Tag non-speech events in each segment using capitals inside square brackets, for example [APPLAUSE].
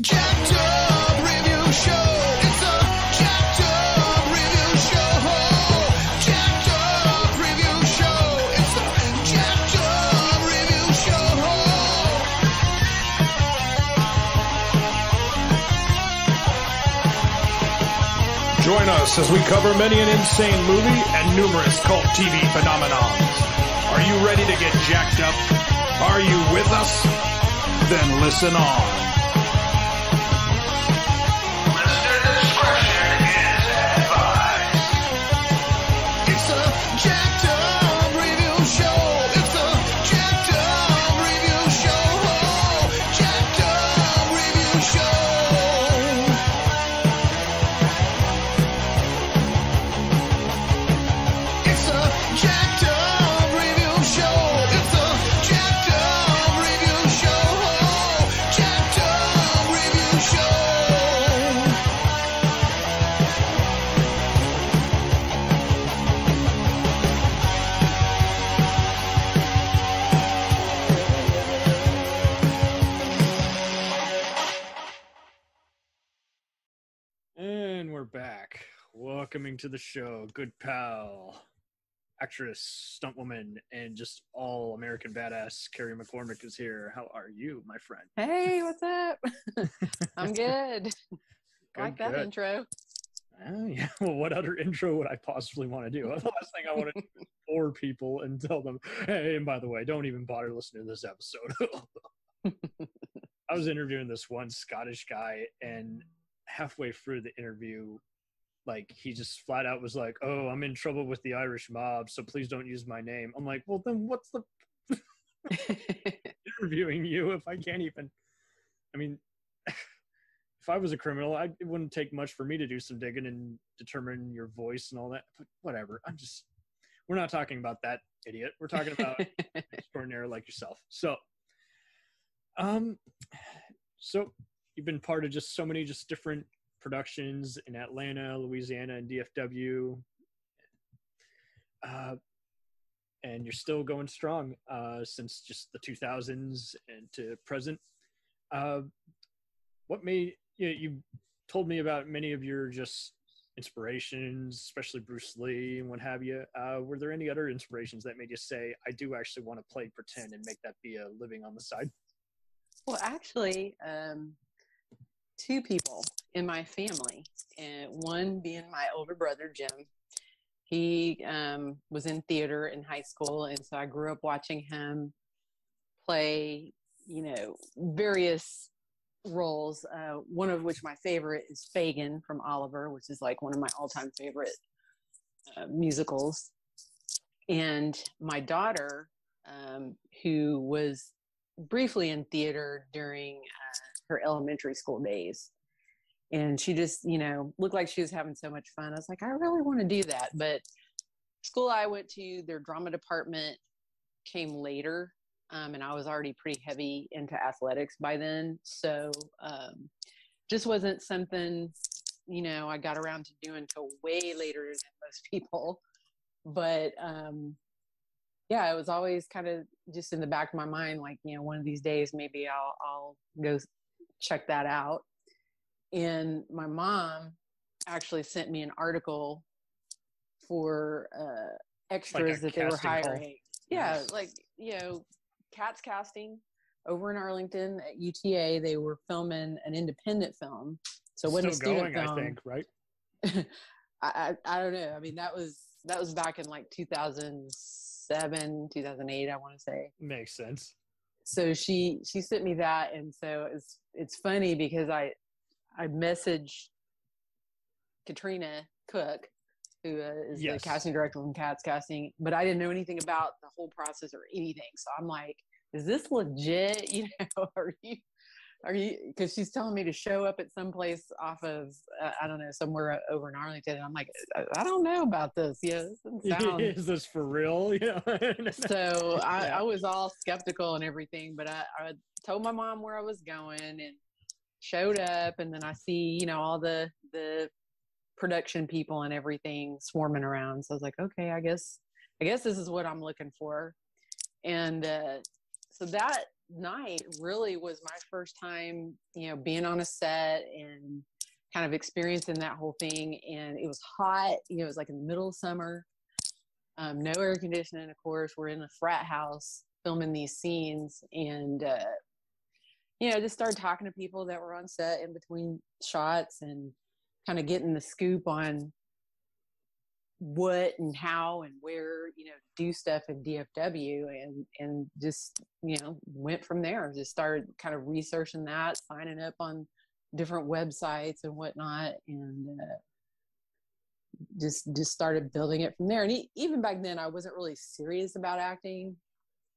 Join us as we cover many an insane movie and numerous cult TV phenomenons. Are you ready to get jacked up? Are you with us? Then listen on. Welcoming to the show, good pal, actress, stunt woman, and just all American badass. Kerry McCormick is here. How are you, my friend? Hey, what's up? [LAUGHS] I'm good. Good, like that intro. Oh, yeah. [LAUGHS] Well, what other intro would I possibly want to do? The last thing I want to do is [LAUGHS] bore people and tell them, hey, and by the way, don't even bother listening to this episode. I was interviewing this one Scottish guy, and halfway through the interview, like he just flat out was like, "Oh, I'm in trouble with the Irish mob, so please don't use my name." I'm like, "Well, then what's the [LAUGHS] interviewing you if I can't even?" I mean, [LAUGHS] if I was a criminal, I, it wouldn't take much for me to do some digging and determine your voice and all that. But whatever. I'm just. We're not talking about that idiot. We're talking about [LAUGHS] extraordinary like yourself. So, um, so you've been part of just so many just different productions in Atlanta, Louisiana, and DFW. Uh, and you're still going strong uh, since just the 2000s and to present. Uh, what made you, you told me about many of your just inspirations, especially Bruce Lee and what have you. Uh, were there any other inspirations that made you say, I do actually want to play pretend and make that be a living on the side? well, actually, um, two people in my family, and one being my older brother, Jim. He um, was in theater in high school, and so I grew up watching him play, you know, various roles. Uh, one of which my favorite is Fagin from Oliver, which is like one of my all-time favorite uh, musicals. And my daughter, um, who was briefly in theater during her elementary school days. And she just, you know, looked like she was having so much fun. I was like, I really want to do that. But school I went to, their drama department came later. Um, and I was already pretty heavy into athletics by then. So um, just wasn't something, you know, I got around to doing till way later than most people. But um, yeah, it was always kind of just in the back of my mind, like, you know, one of these days maybe I'll I'll go check that out. And my mom actually sent me an article for uh, extras that they were casting call. hiring. Yeah, Nice. like you know, Cats casting over in Arlington at UTA. They were filming an independent film, so when Still student going, film. I think, right? [LAUGHS] I, I I don't know. I mean, that was that was back in like 2007, 2008, I want to say. Makes sense. So she she sent me that, and so it's it's funny because I I messaged Katrina Cook, who uh, is Yes. the casting director from Cats Casting, but I didn't know anything about the whole process or anything. So I'm like, is this legit? [LAUGHS] You know, are you are you because she's telling me to show up at some place off of uh, i don't know somewhere over in arlington and i'm like i, I don't know about this yeah this [LAUGHS] sound Is this for real? [LAUGHS] Yeah. so [LAUGHS] I, Yeah. I was all skeptical and everything but I, I told my mom where i was going and showed up and then i see you know all the the production people and everything swarming around so i was like okay i guess i guess this is what i'm looking for and uh so that night really was my first time, you know, being on a set and kind of experiencing that whole thing. And it was hot, you know, it was like in the middle of summer. Um, no air conditioning, of course. We're in a frat house filming these scenes, and uh, you know, just started talking to people that were on set in between shots and kind of getting the scoop on what and how and where you know do stuff in DFW and and just you know went from there. Just started kind of researching that signing up on different websites and whatnot and uh, just just started building it from there. And e- even back then I wasn't really serious about acting.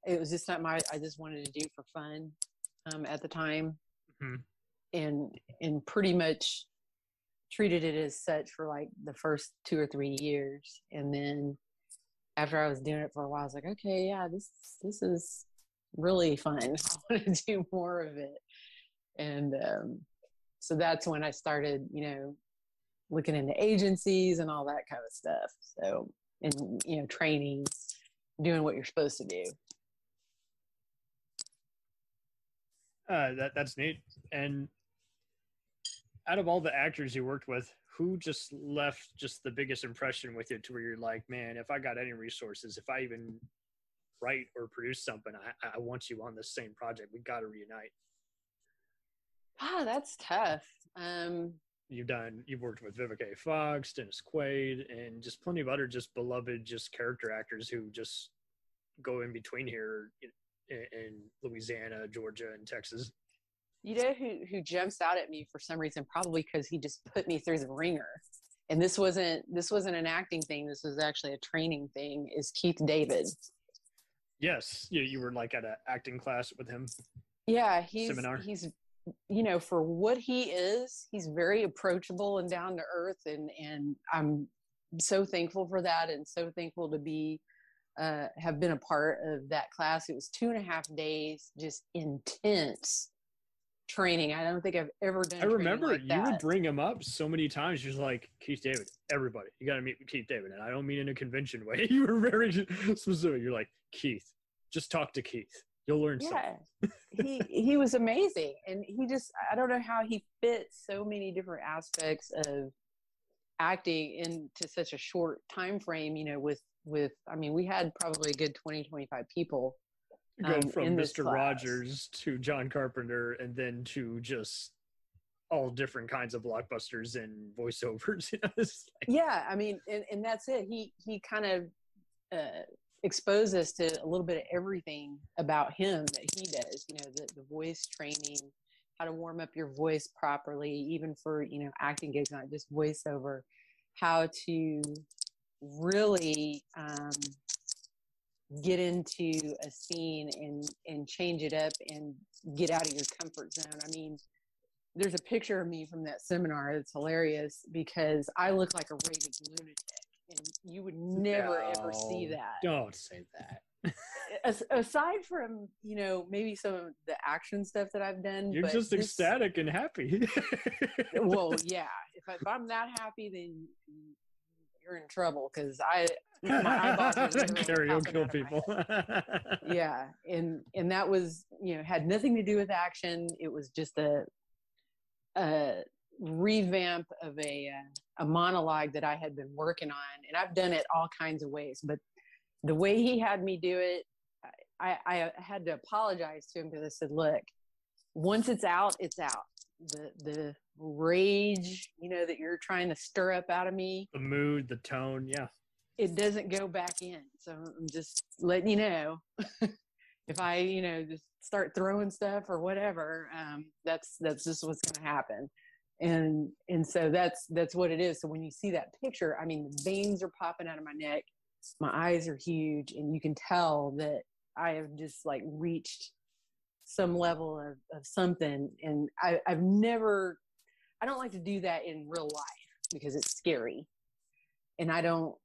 It was just something I, I just wanted to do for fun um, at the time. Mhm. and and pretty much treated it as such for like the first two or three years. And then after i was doing it for a while i was like okay yeah this this is really fun. [LAUGHS] I want to do more of it. And um, so that's when i started you know looking into agencies and all that kind of stuff. So and you know training doing what you're supposed to do. Uh, that that's neat. And out of all the actors you worked with, who just left just the biggest impression with you to where you're like, man, if I got any resources, if I even write or produce something, I, I want you on this same project. We got to reunite. ah that's tough um You've done, you've worked with Vivica A. Fox, Dennis Quaid, and just plenty of other just beloved just character actors who just go in between here in, in Louisiana, Georgia, and Texas. You know who who jumps out at me for some reason, probably because he just put me through the ringer. And this wasn't this wasn't an acting thing. This was actually a training thing. Is Keith David? Yes, you, you were like at an acting class with him. Yeah, he's Seminar. he's you know for what he is, he's very approachable and down to earth, and and I'm so thankful for that, and so thankful to be uh, have been a part of that class. It was two and a half days, just intense training. I don't think I've ever done. I remember like you that. would bring him up so many times. You're just like Keith David, everybody, you got to meet Keith David, and I don't mean in a convention way. [LAUGHS] You were very [LAUGHS] specific. You're like Keith, just talk to Keith. You'll learn something. yeah [LAUGHS] he he was amazing and he just i don't know how he fit so many different aspects of acting into such a short time frame you know with with i mean we had probably a good 20 25 people You go um, from Mr. Rogers to John Carpenter, and then to just all different kinds of blockbusters and voiceovers. [LAUGHS] You know, like- yeah i mean and, and that's it he he kind of uh exposed us to a little bit of everything about him that he does you know the, the voice training how to warm up your voice properly even for you know acting gigs not just voiceover how to really um, get into a scene and and change it up and get out of your comfort zone i mean there's a picture of me from that seminar it's hilarious because i look like a raving lunatic and you would never ever see that Don't say that. As, aside from you know maybe some of the action stuff that i've done You're just this- ecstatic and happy. well yeah if, I, if i'm that happy then you're in trouble because i [LAUGHS] my eyeballs Carrie will kill out of my people. [LAUGHS] yeah and and that was you know had nothing to do with action. It was just a a revamp of a uh, a monologue that i had been working on and i've done it all kinds of ways but the way he had me do it i i had to apologize to him because i said look once it's out it's out. The the rage you know that you're trying to stir up out of me the mood, the tone, yeah. it doesn't go back in. So I'm just letting you know [LAUGHS] if I, you know, just start throwing stuff or whatever, um, that's that's just what's going to happen. And and so that's that's what it is. So when you see that picture, I mean, the veins are popping out of my neck, my eyes are huge, and you can tell that I have just like reached some level of, of something. And I, I've never, I don't like to do that in real life because it's scary. And I don't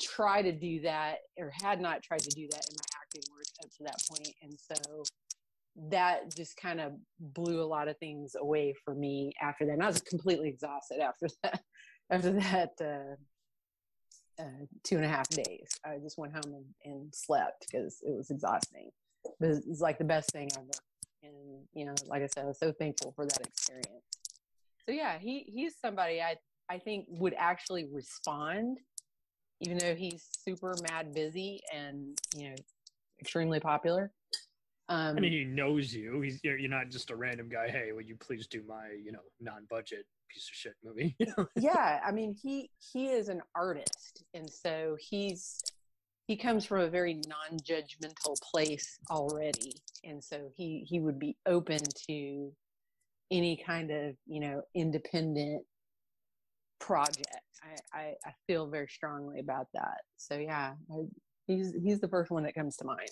try to do that or had not tried to do that in my acting work up to that point. and so that just kind of blew a lot of things away for me after that and i was completely exhausted after [LAUGHS] that after that uh, uh, two and a half days i just went home and, and slept because it was exhausting was, was like the best thing ever. And you know, like I said, I was so thankful for that experience. So yeah, he he's somebody I I think would actually respond, even though he's super mad busy and you know extremely popular. Um, And he knows you. He's you're, you're not just a random guy. Hey, would you please do my you know non-budget piece of shit movie? [LAUGHS] Yeah i mean he he is an artist and so he's he comes from a very non-judgmental place already and so he he would be open to any kind of you know independent project. I i, I feel very strongly about that. So yeah I, he's he's the first one that comes to mind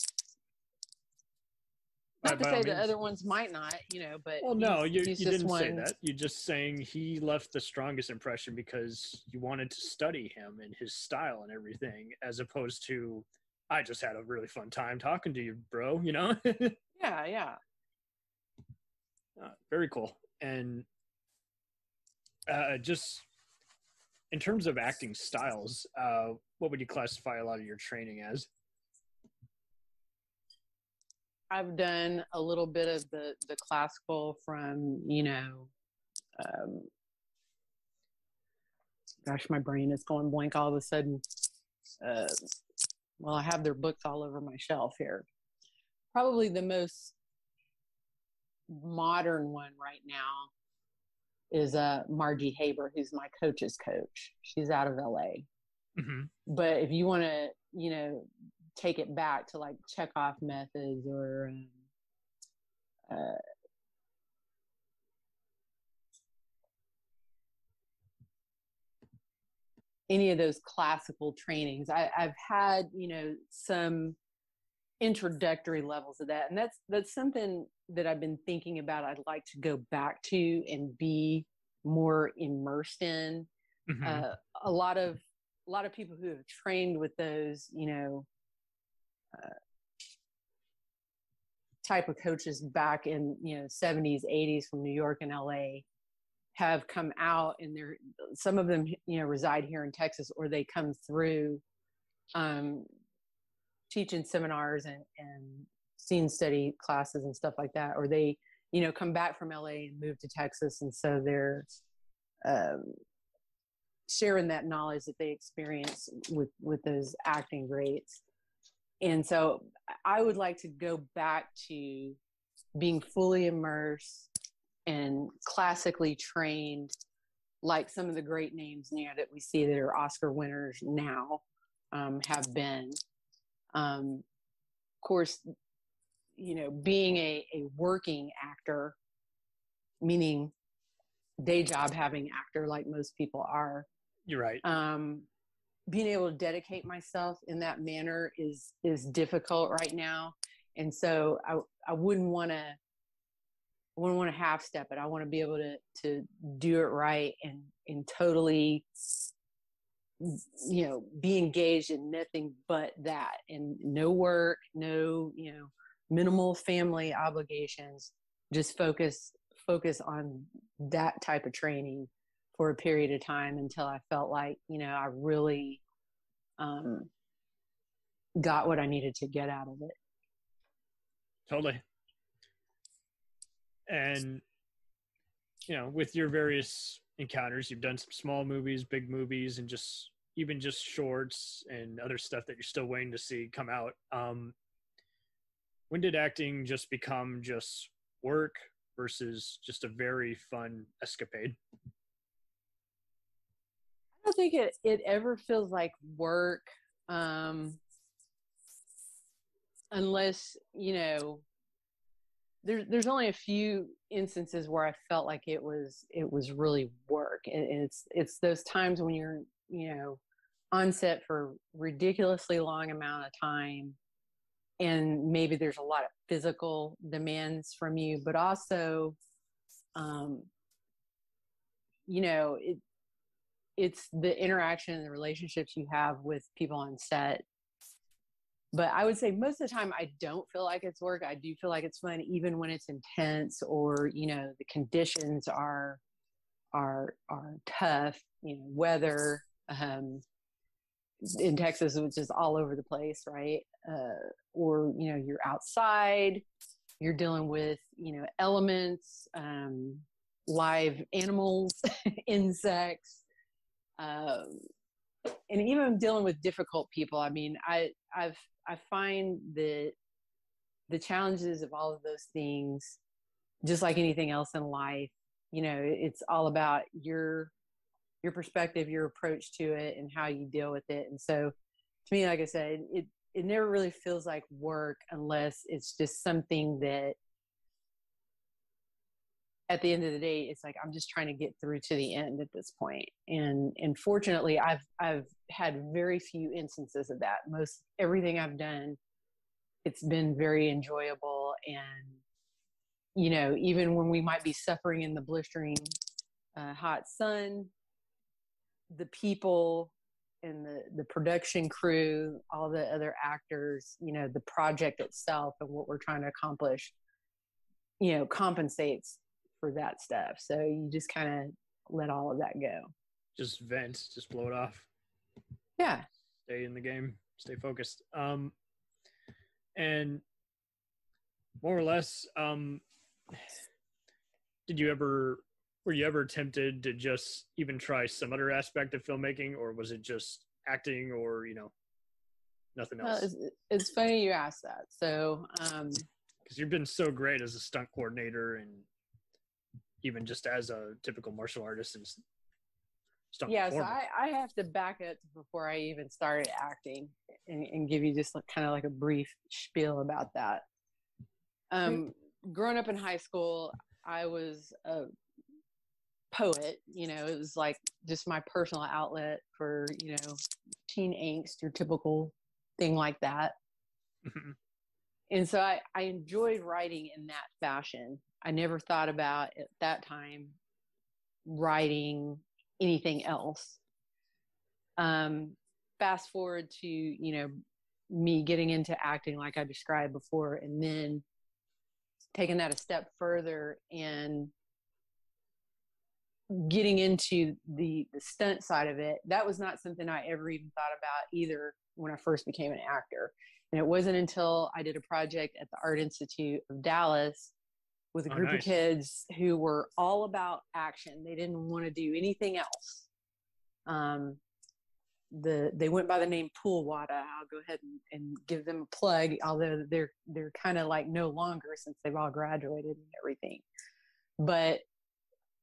not By- to by say the means. other ones might not you know but Well, no, you, you didn't say that. You're just saying he left the strongest impression because you wanted to study him and his style and everything, as opposed to, I just had a really fun time talking to you, bro. You know, [LAUGHS] yeah yeah Uh, very cool. And uh, just in terms of acting styles, uh, what would you classify a lot of your training as? I've done a little bit of the the classical from you know, um, gosh, my brain is going blank all of a sudden. Uh, well, I have their books all over my shelf here. Probably the most modern one right now is uh, Margie Haber, who's my coach's coach. She's out of LA hmm but if you want to you know take it back to like Chekhov methods or um, uh, any of those classical trainings. I, i've had you know some introductory levels of that and that's that's something that i've been thinking about i'd like to go back to and be more immersed in. Hmm uh, a lot of a lot of people who have trained with those you know type of coaches back in you know 70s 80s from new york and la have come out and they're some of them you know reside here in texas or they come through um, teaching seminars and, and scene study classes and stuff like that. Or they you know come back from la and move to texas. And so they're um, sharing that knowledge that they experience with with those acting greats and so i would like to go back to being fully immersed and classically trained like some of the great names you know that we see that are oscar winners now um, have been um, of course you know being a, a working actor meaning day job having actor like most people are You're right. um, being able to dedicate myself in that manner is is difficult right now and so i i wouldn't want to I wouldn't want to half step it. I want to be able to to do it right and and totally you know be engaged in nothing but that and no work, no, you know, minimal family obligations. Just focus focus on that type of training for a period of time until I felt like, you know, I really um, got what I needed to get out of it. Totally. And you know, with your various encounters, you've done some small movies, big movies, and just even just shorts and other stuff that you're still waiting to see come out. Um, when did acting just become just work versus just a very fun escapade? Don't think it, it ever feels like work um, unless, you know, there, there's only a few instances where I felt like it was it was really work. And it's it's those times when you're, you know, on set for ridiculously long amount of time and maybe there's a lot of physical demands from you, but also um, you know, it it's the interaction and the relationships you have with people on set. But I would say most of the time I don't feel like it's work. I do feel like it's fun, even when it's intense or you know the conditions are are are tough. You know, weather, um, in Texas, which is all over the place, right? Uh, or you know, you're outside, you're dealing with you know elements, um, live animals, [LAUGHS] insects, um, and even dealing with difficult people. I mean, I I've I find that the challenges of all of those things, just like anything else in life, you know, it's all about your your perspective, your approach to it, and how you deal with it. And so, to me, like I said, it it never really feels like work unless it's just something that at the end of the day it's like i'm just trying to get through to the end at this point. And and fortunately i've i've had very few instances of that. Most everything i've done it's been very enjoyable. And you know even when we might be suffering in the blistering uh, hot sun the people and the the production crew all the other actors you know the project itself and what we're trying to accomplish you know compensates for that stuff so you just kind of let all of that go Just vent, just blow it off. yeah Stay in the game. Stay focused. Um, and more or less, um, did you ever were you ever tempted to just even try some other aspect of filmmaking, or was it just acting, or you know, nothing well, else? it's, it's funny you asked that so um Because you've been so great as a stunt coordinator and even just as a typical martial artist and s- stunt yeah so. I, I have to back up before i even started acting and, and give you just like, kind of like a brief spiel about that um growing up in high school i was a poet you know it was like just my personal outlet for you know teen angst your typical thing like that Mhm. [LAUGHS] and so I, I enjoyed writing in that fashion i never thought about at that time writing anything else. Um fast forward to you know me getting into acting like i described before and then taking that a step further and getting into the the stunt side of it that was not something i ever even thought about either when i first became an actor. And it wasn't until i did a project at the art institute of dallas with a Oh, group of kids who were all about action they didn't want to do anything else um, the they went by the name Pool Wada. I'll go ahead and, and give them a plug, although they're they're kind of like no longer since they've all graduated and everything. But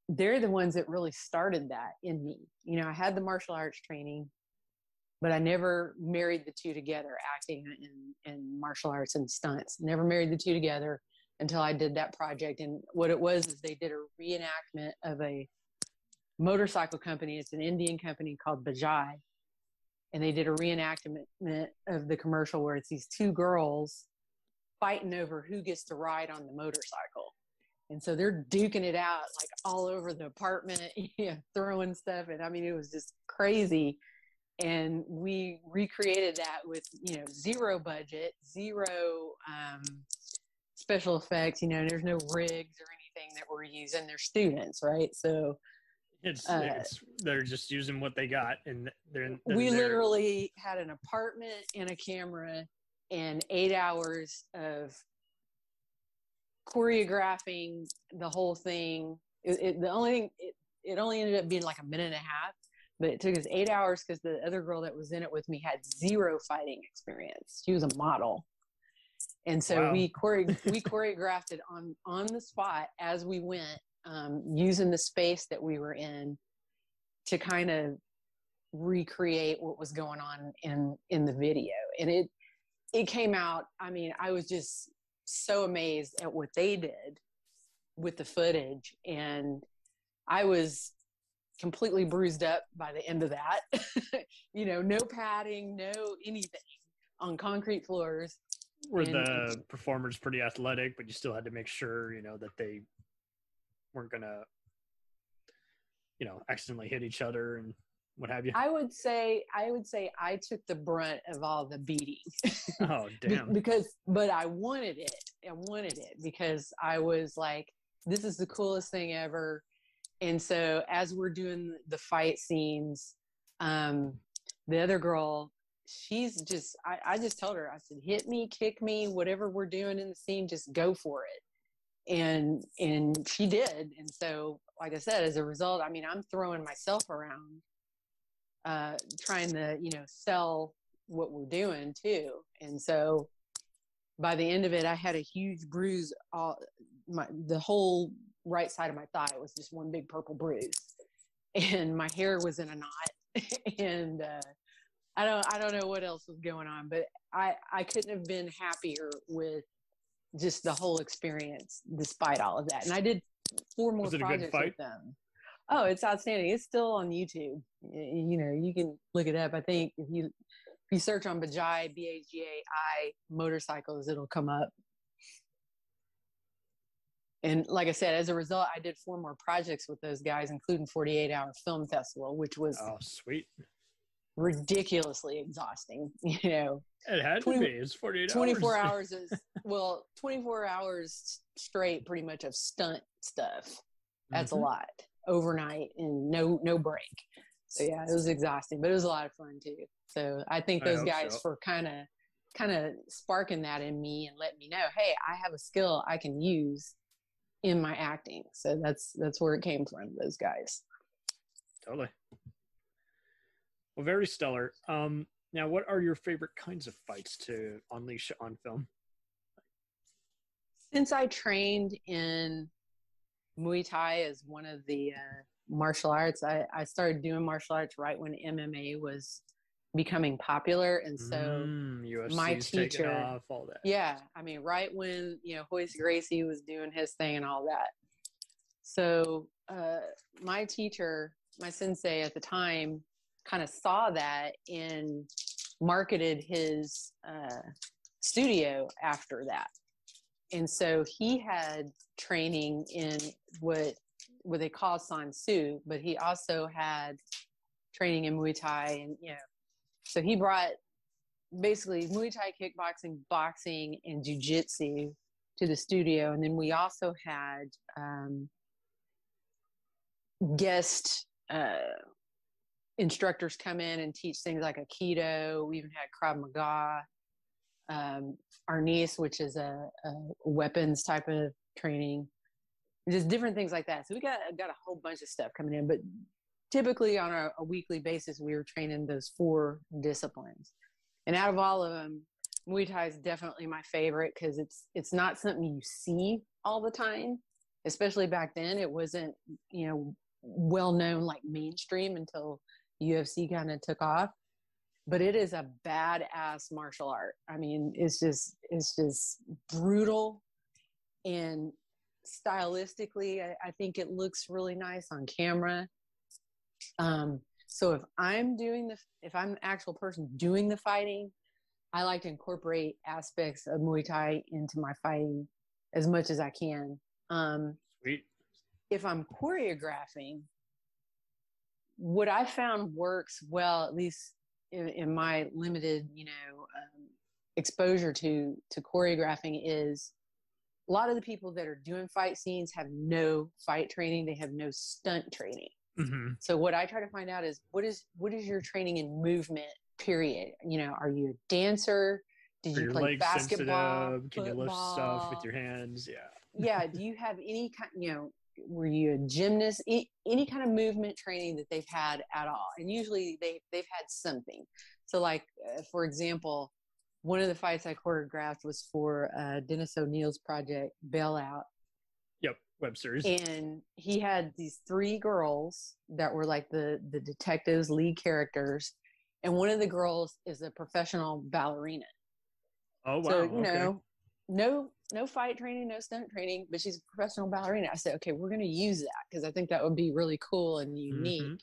they're the ones that really started that in me. You know, I had the martial arts training, but I never married the two together, acting and, and martial arts and stunts. Never married the two together until I did that project. And what it was is they did a reenactment of a motorcycle company. It's an Indian company called Bajaj. And they did a reenactment of the commercial where it's these two girls fighting over who gets to ride on the motorcycle. And so they're duking it out like all over the apartment, [LAUGHS] you know, throwing stuff. And I mean, it was just crazy. And we recreated that with, you know, zero budget, zero um, special effects. You know, there's no rigs or anything that we're using. They're students, right? So It's, Uh, it's they're just using what they got, and they're, they're we there. literally had an apartment and a camera and eight hours of choreographing the whole thing. It, it, the only thing it, it only ended up being like a minute and a half, but it took us eight hours because the other girl that was in it with me had zero fighting experience. She was a model, and so Wow. we chore- [LAUGHS] we choreographed it on on the spot as we went, um, using the space that we were in to kind of recreate what was going on in in the video. And it it came out i mean i was just so amazed at what they did with the footage. And i was completely bruised up by the end of that. [LAUGHS] You know no padding no anything on concrete floors were and- the performers pretty athletic, but you still had to make sure you know that they weren't gonna, you know, accidentally hit each other and what have you. i would say i would say i took the brunt of all the beating [LAUGHS] oh Be- damn! because but i wanted it i wanted it because i was like this is the coolest thing ever and so as we're doing the fight scenes um the other girl, she's just I, I just told her, I said, hit me, kick me, whatever we're doing in the scene, just go for it. And and she did. And so, like I said, as a result, I mean, I'm throwing myself around, uh, trying to, you know, sell what we're doing too. And so by the end of it, I had a huge bruise all my the whole right side of my thigh was just one big purple bruise. And my hair was in a knot. [LAUGHS] and uh I don't I don't know what else was going on, but I I couldn't have been happier with just the whole experience despite all of that. And I did four more Was it a good projects with them. Oh, it's outstanding. It's still on YouTube. You know, you can look it up. I think if you if you search on Bajai B A G A I motorcycles, it'll come up. And like I said, as a result, I did four more projects with those guys, including 48 Hour Film Festival, which was Oh, sweet. Ridiculously exhausting. [LAUGHS] You know, It had to be. It's 48 24 hours. [LAUGHS] hours is well 24 hours straight pretty much of stunt stuff that's Mhm. a lot overnight and no no break so yeah it was exhausting but it was a lot of fun too so i think those hope guys so. for kind of kind of sparking that in me and letting me know hey i have a skill i can use in my acting so that's that's where it came from those guys Totally. Well, very stellar. Um, now, what are your favorite kinds of fights to unleash on film? since I trained in Muay Thai as one of the uh, martial arts, I, I started doing martial arts right when MMA was becoming popular. And so, Mm, my teacher- off, all that. yeah, I mean, right when, you know, Royce Gracie was doing his thing and all that. So, uh, my teacher, my sensei at the time, kind of saw that and marketed his uh, studio after that. And so he had training in what what they call San Shou, but he also had training in Muay Thai, and you know, so he brought basically Muay Thai, kickboxing, boxing, and jujitsu to the studio, and then we also had um, guest uh, instructors come in and teach things like Aikido. We even had Krav Maga, um, Arnis, which is a, a weapons type of training, just different things like that. So we got got a whole bunch of stuff coming in, but typically on a, a weekly basis, we were training those four disciplines. And out of all of them, Muay Thai is definitely my favorite because it's it's not something you see all the time. Especially back then, it wasn't you know well known like mainstream until UFC kind of took off. But it is a badass martial art. I mean, it's just it's just brutal and stylistically, I, I think it looks really nice on camera. Um, so if I'm doing the if I'm the actual person doing the fighting, I like to incorporate aspects of Muay Thai into my fighting as much as I can. Um, Sweet. if I'm choreographing, what I found works well, at least in, in my limited, you know, um, exposure to to choreographing, is a lot of the people that are doing fight scenes have no fight training. They have no stunt training. hmm So what I try to find out is what is what is your training in movement? Period. You know, are you a dancer? Did Are you play basketball? sensitive? Can you lift stuff with your hands? Yeah. yeah do you have any kind you know were you a gymnast any kind of movement training that they've had at all and usually they they've had something so like uh, for example one of the fights i choreographed was for uh, dennis o'neill's project bailout Yep. Web series. and he had these three girls that were like the the detectives lead characters and one of the girls is a professional ballerina oh wow. so you okay. know, no no fight training, no stunt training, but she's a professional ballerina. I said, okay, we're going to use that because I think that would be really cool and unique. Mhm.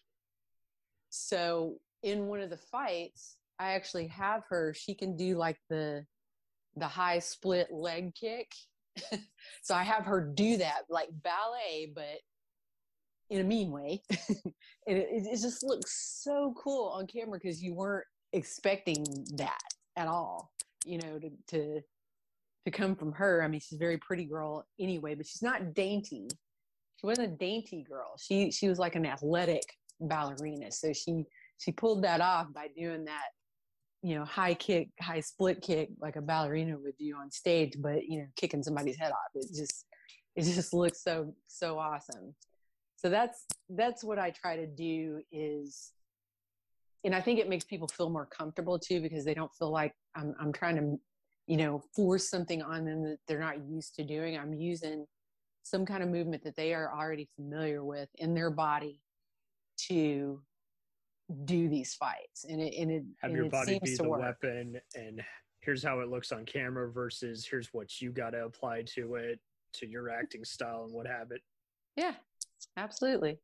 So in one of the fights, I actually have her. She can do like the the high split leg kick. [LAUGHS] so I have her do that like ballet, but in a mean way. [LAUGHS] and it, it just looks so cool on camera because you weren't expecting that at all. You know, to to to come from her. I mean, she's a very pretty girl anyway, but she's not dainty. She wasn't a dainty girl. She she was like an athletic ballerina. So she she pulled that off by doing that, you know, high kick, high split kick like a ballerina would do on stage, but you know, kicking somebody's head off. It just it just [LAUGHS] looks so so awesome. So that's that's what I try to do is and I think it makes people feel more comfortable too because they don't feel like I'm I'm trying to you know force something on them that they're not used to doing. I'm using some kind of movement that they are already familiar with in their body to do these fights and it and it, Have and your it body be the work. weapon, and here's how it looks on camera versus here's what you got to apply to it, to your acting style and what have it. yeah absolutely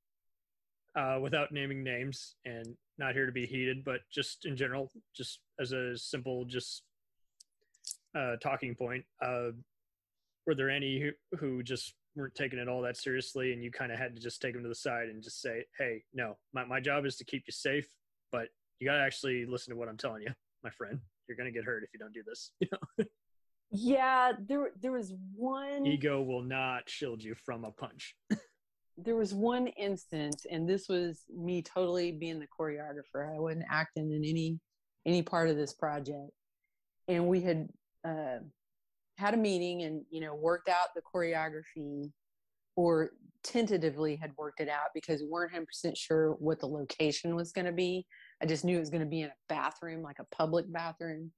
uh, without naming names and not here to be heated, but just in general, just as a simple, just uh, talking point, uh, were there any who, who just weren't taking it all that seriously and you kind of had to just take them to the side and just say, hey, no, my, my job is to keep you safe, but you got to actually listen to what I'm telling you, my friend. You're going to get hurt if you don't do this. [LAUGHS] You know, yeah there there was one ego will not shield you from a punch. there was one instance and this was me totally being the choreographer i wasn't acting in any any part of this project and we had uh, had a meeting and you know worked out the choreography or tentatively had worked it out because we weren't 100% sure what the location was going to be. I just knew it was going to be in a bathroom like a public bathroom.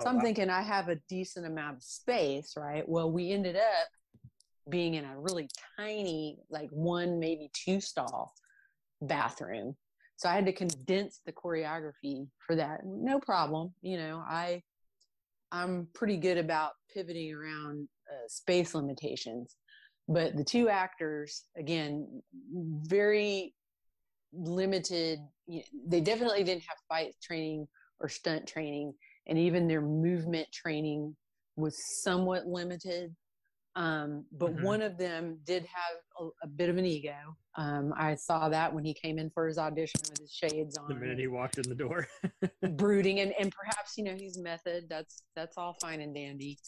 So Oh, i'm wow. thinking i have a decent amount of space right? Well we ended up being in a really tiny like one maybe two stall bathroom. So i had to condense the choreography for that. No problem you know i i'm pretty good about pivoting around uh, space limitations but the two actors again very limited y- they definitely didn't have fight training or stunt training and even their movement training was somewhat limited um, but Mhm. one of them did have a, a bit of an ego. Um, i saw that when he came in for his audition with his shades on the minute he walked in the door. [LAUGHS] brooding and, and perhaps you know he's method. That's that's all fine and dandy.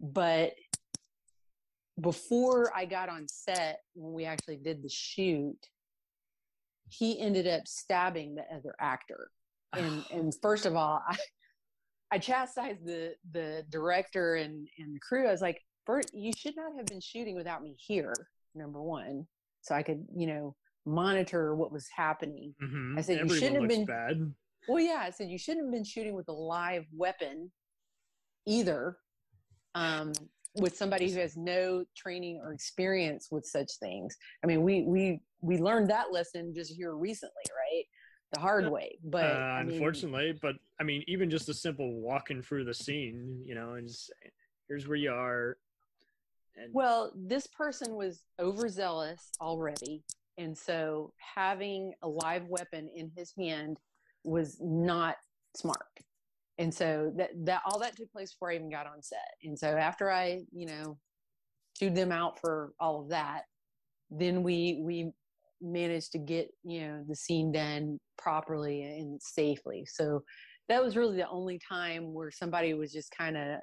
But before i got on set when we actually did the shoot he ended up stabbing the other actor. And [SIGHS] and first of all i i chastised the the director and and the crew. I was like first you should not have been shooting without me here number one so i could you know monitor what was happening Mhm. I said, you shouldn't have been- bad. well, yeah, I said you shouldn't have been shooting with a live weapon either, um, with somebody who has no training or experience with such things. I mean, we we we learned that lesson just here recently, right? The hard way. But uh, I mean, unfortunately, but I mean, even just a simple walking through the scene, you know, and just saying, here's where you are. And Well, this person was overzealous already. And so having a live weapon in his hand was not smart. And so that, that all that took place before I even got on set. And so after I, you know, chewed them out for all of that, then we we managed to get, you know, the scene done properly and safely. So that was really the only time where somebody was just kind of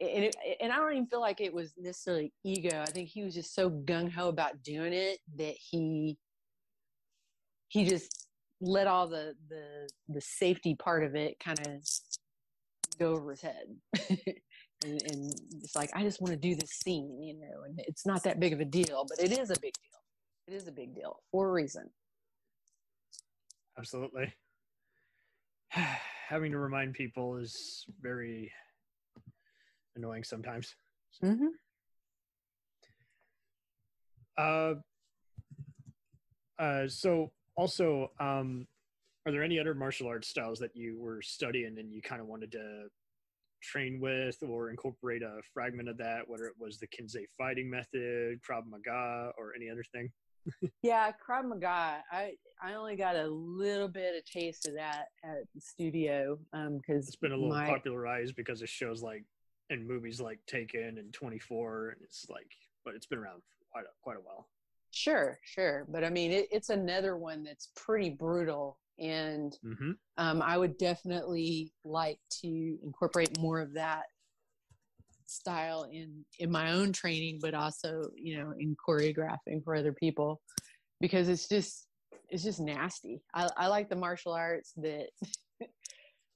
and it, and I don't even feel like it was necessarily ego. I think he was just so gung ho about doing it that he he just let all the the the safety part of it kind of go over his head. [LAUGHS] and, and it's like I just want to do this scene, you know, and it's not that big of a deal, but it is a big deal. It is a big deal for a reason. absolutely. [SIGHS] Having to remind people is very annoying sometimes. Mm-hmm. Uh, uh, so also, um, are there any other martial arts styles that you were studying and you kind of wanted to train with or incorporate a fragment of that, whether it was the Keysi fighting method, Krav Maga, or any other thing? [LAUGHS] Yeah, Krav Maga. I I only got a little bit of taste of that at the studio because It's been a little my, popularized because of shows like and movies like Taken and 24, and it's like, but it's been around for quite a, quite a while. Sure, sure. But I mean, it, it's another one that's pretty brutal. And hmm um, I would definitely like to incorporate more of that style in in my own training, but also you know in choreographing for other people, because it's just it's just nasty. I, I like the martial arts that [LAUGHS]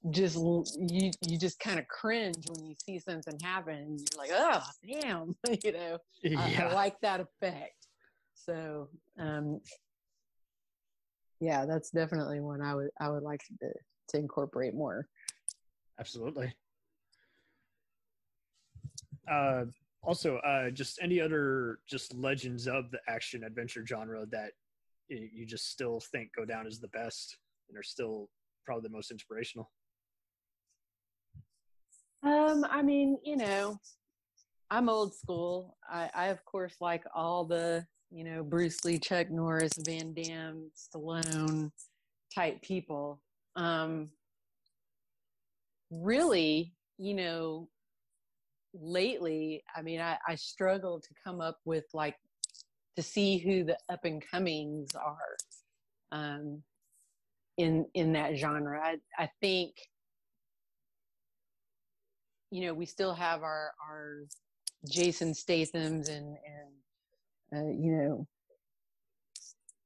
just you you just kind of cringe when you see something happen. You're like, oh damn, [LAUGHS] you know. Yeah, I like that effect. So um, yeah, that's definitely one I would I would like to to incorporate more. absolutely. Uh, also, uh, just any other just legends of the action adventure genre that you just still think go down as the best and are still probably the most inspirational. Um, I mean, you know, I'm old school. I, I of course like all the, you know, Bruce Lee, Chuck Norris, Van Damme, Stallone type people. Um, really, you know, lately, I mean, I, I struggle to come up with like to see who the up and comings are um, in in that genre. I I think you know we still have our our Jason Statham's and and uh, you know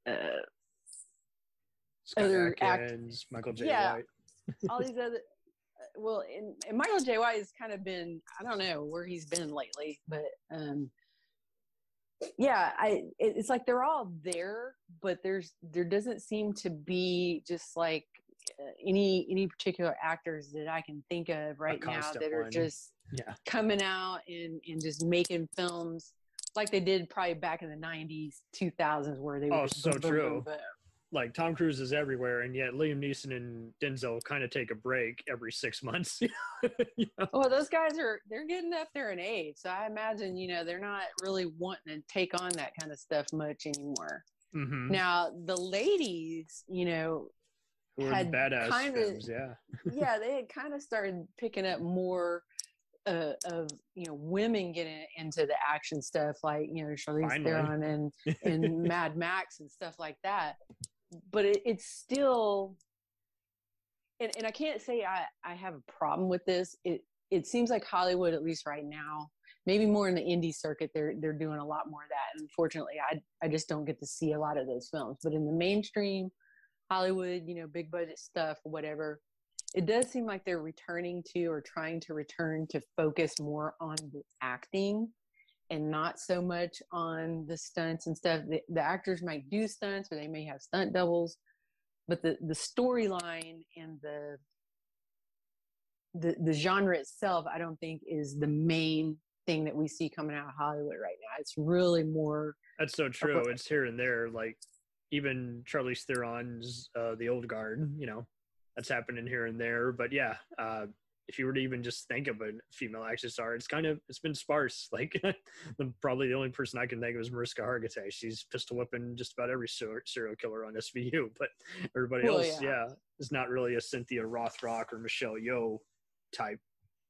uh, Scott Other act- Michael J. Yeah. White. [LAUGHS] all these other well and, and Michael J. White has kind of been I don't know where he's been lately but um yeah I it, it's like they're all there but there's there doesn't seem to be just like any any particular actors that I can think of right now constant that are one. just Yeah, coming out and and just making films like they did probably back in the 90s 2000s where they were Oh, just so boom, boom, true. boom, boom. like Tom Cruise is everywhere, and yet Liam Neeson and Denzel kind of take a break every six months. [LAUGHS] You know? well those guys are they're getting up there in age so i imagine you know they're not really wanting to take on that kind of stuff much anymore Mhm. now the ladies you know Who had badass kinda- films? Yeah, [LAUGHS] yeah they had kind of started picking up more uh, of you know women getting into the action stuff like you know Charlize Finally. Theron and [LAUGHS] and Mad Max and stuff like that. But it, it's still, and, and I can't say I, I have a problem with this. It it seems like Hollywood, at least right now, maybe more in the indie circuit, they're they're doing a lot more of that. And unfortunately, I I just don't get to see a lot of those films. But in the mainstream Hollywood, you know, big budget stuff, whatever, it does seem like they're returning to or trying to return to focus more on the acting and not so much on the stunts and stuff. The, the actors might do stunts or they may have stunt doubles, but the the storyline and the the the genre itself, I don't think is the main thing that we see coming out of Hollywood right now. It's really more that's so true. It's here and there. Like even Charlize Theron's uh, The Old Guard. You know, that's happening here and there. But yeah, uh, if you were to even just think of a female action star, it's kind of it's been sparse. [LAUGHS] Like the, probably the only person I can think of is Mariska Hargitay. She's pistol whipping just about every ser- serial killer on SVU, [LAUGHS] but everybody Well, else, yeah. yeah, is not really a Cynthia Rothrock or Michelle Yeoh type.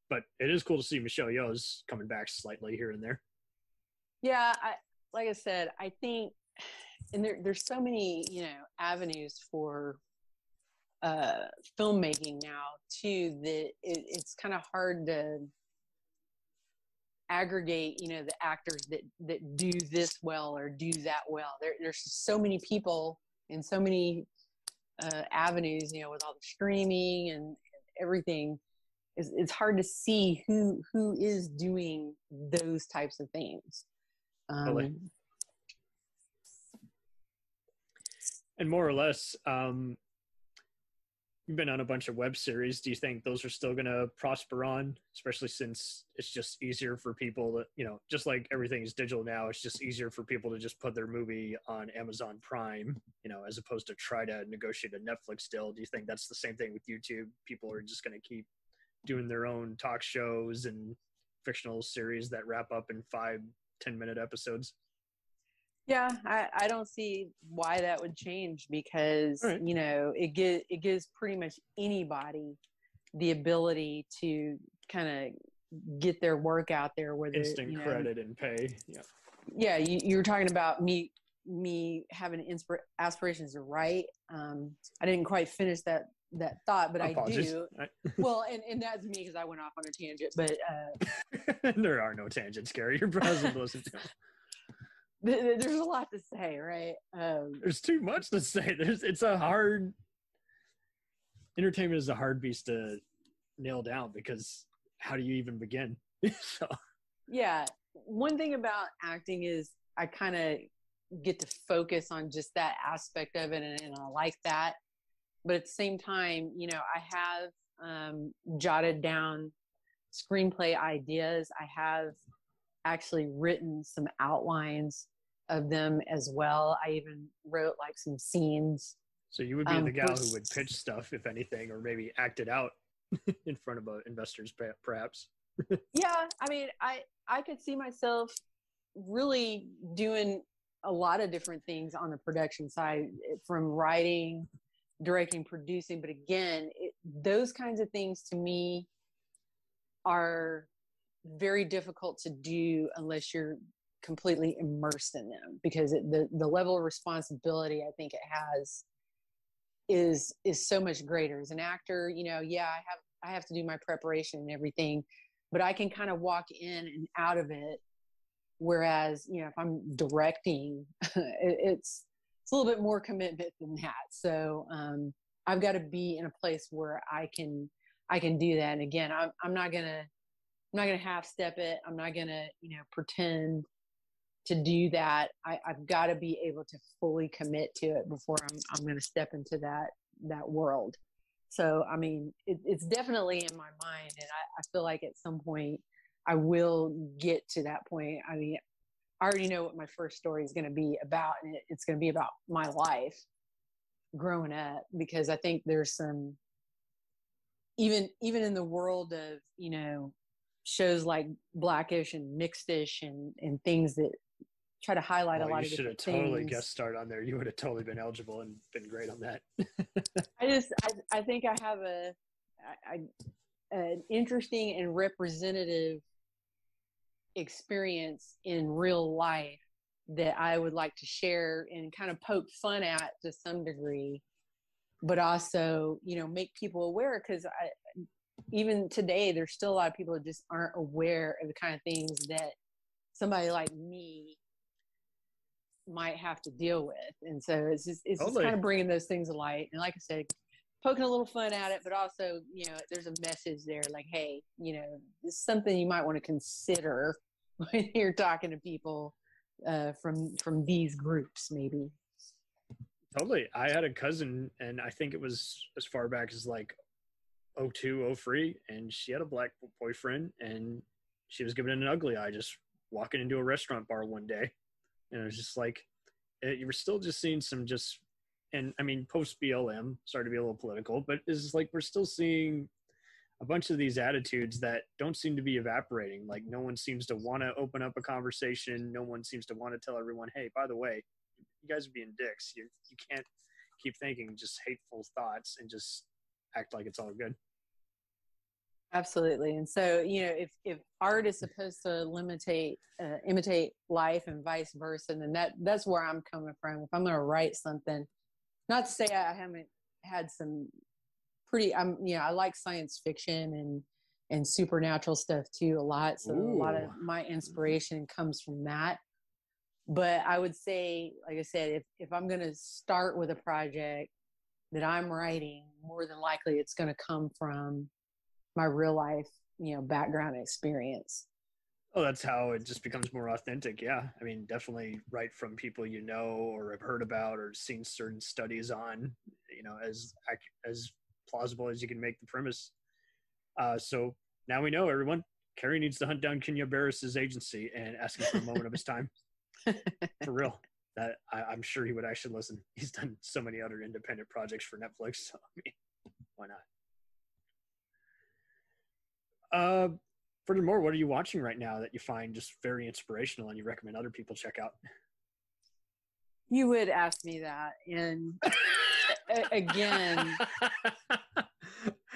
But it is cool to see Michelle Yeoh's coming back slightly here and there. Yeah, I like I said, I think and there there's so many, you know, avenues for uh filmmaking now too that it, it's kind of hard to aggregate, you know, the actors that that do this well or do that well. There there's so many people and so many uh avenues, you know, with all the streaming and, and everything. It's, it's hard to see who who is doing those types of things. Totally. Um, And more or less, um, you've been on a bunch of web series. Do you think those are still going to prosper on, especially since it's just easier for people to, you know, just like everything is digital now, it's just easier for people to just put their movie on Amazon Prime, you know, as opposed to try to negotiate a Netflix deal. Do you think that's the same thing with YouTube? People are just going to keep doing their own talk shows and fictional series that wrap up in five, ten minute episodes? Yeah, I, I don't see why that would change because right. you know it gives it gives pretty much anybody the ability to kind of get their work out there. with Instant you know, credit and pay. Yeah. yeah, you, you were talking about me me having inspir- aspirations to write. Um, I didn't quite finish that that thought, but I do. [LAUGHS] Well, and, and that's me because I went off on a tangent. But uh, [LAUGHS] there are no tangents, Gary. You're browsing to [LAUGHS] listen to. th- th- there's a lot to say, right? Um, There's too much to say. There's it's a hard entertainment is a hard beast to nail down because how do you even begin? [LAUGHS] so yeah one thing about acting is i kind of get to focus on just that aspect of it and, and i like that but at the same time you know i have um, jotted down screenplay ideas i have actually written some outlines of them as well i even wrote like some scenes so you would be Um, the gal who would pitch stuff if anything or maybe act it out [LAUGHS] in front of uh, investors perhaps. [LAUGHS] yeah i mean i i could see myself really doing a lot of different things on the production side eh, from writing directing producing but again it, those kinds of things to me are very difficult to do unless you're completely immersed in them because it, the the level of responsibility i think it has is is so much greater as an actor you know yeah i have i have to do my preparation and everything but I can kind of walk in and out of it. Whereas, you know, if I'm directing, [LAUGHS] it, it's it's a little bit more commitment than that. So um, I've got to be in a place where I can I can do that. And again, I'm I'm not gonna I'm not gonna half step it. I'm not gonna you know pretend to do that. I, I've got to be able to fully commit to it before I'm I'm gonna step into that that world. So, I mean, it, it's definitely in my mind. And I, I feel like at some point I will get to that point. I mean, I already know what my first story is going to be about, and it, it's going to be about my life growing up because I think there's some, even even in the world of you know shows like Blackish and Mixedish and and things that try to highlight Oh, a lot you of should have totally things. guest starred on there. You would have totally been eligible and been great on that. [LAUGHS] I just I, I think I have a I, I, an interesting and representative experience in real life that I would like to share and kind of poke fun at to some degree, but also you know make people aware because I even today there's still a lot of people that just aren't aware of the kind of things that somebody like me might have to deal with and so it's just it's just kind of bringing those things to light and like i said poking a little fun at it but also you know there's a message there like hey you know this is something you might want to consider [LAUGHS] when you're talking to people uh, from from these groups maybe Totally. I had a cousin, and I think it was as far back as like 02, 03, and she had a black boyfriend, and she was giving it an ugly eye just walking into a restaurant bar one day. And it was just like, eh, you were still just seeing some just, and I mean, post BLM, sorry to be a little political, but it's like we're still seeing a bunch of these attitudes that don't seem to be evaporating. Like, no one seems to want to open up a conversation. No one seems to want to tell everyone, hey, by the way, you guys are being dicks. You you can't keep thinking just hateful thoughts and just act like it's all good. Absolutely. And so, you know, if, if art is supposed to limitate, uh, imitate life and vice versa, then that, that's where I'm coming from. If I'm going to write something, not to say I haven't had some pretty, I'm, you know, I like science fiction and, and supernatural stuff too a lot. So a lot of my inspiration comes from that. But I would say, like I said, if, if I'm going to start with a project that I'm writing, more than likely it's going to come from my real life, you know, background experience. Oh, that's how it just becomes more authentic. Yeah. I mean, definitely write from people you know or have heard about or seen certain studies on, you know, as as plausible as you can make the premise. Uh, so now we know, everyone. Kerry needs to hunt down Kenya Barris's agency and ask him for a moment of his time. [LAUGHS] For real. That I, I'm sure he would actually listen. He's done so many other independent projects for Netflix. So I mean, why not? Uh, furthermore, what are you watching right now that you find just very inspirational and you recommend other people check out? You would ask me that, and [LAUGHS] again,